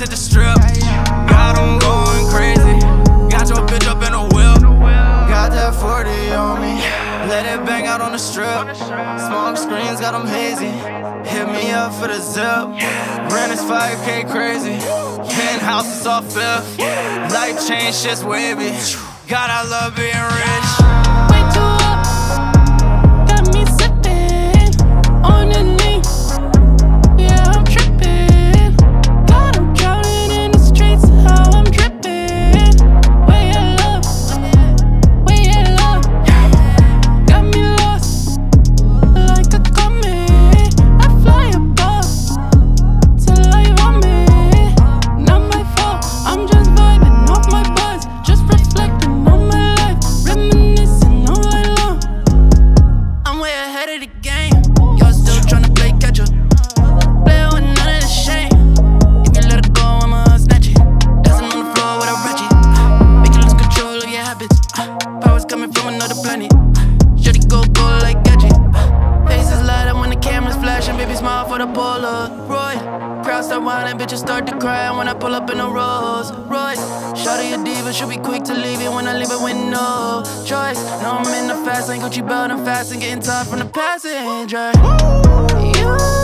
to the strip. Got them going crazy. Got your bitch up in a wheel. Got that 40 on me. Let it bang out on the strip. Smoke screens got them hazy. Hit me up for the zip. Rent is 5k crazy. Penthouse is off fifth. Life change shit's wavy. God, I love being rich. For the Polaroid. Crowd start whining, bitches start to cry when I pull up in a Rolls Royce. Shawty a diva, she'll be quick to leave it when I leave it with no choice. No, I'm in the fast lane, Gucci belt, I'm fast and getting tired from the passenger. You.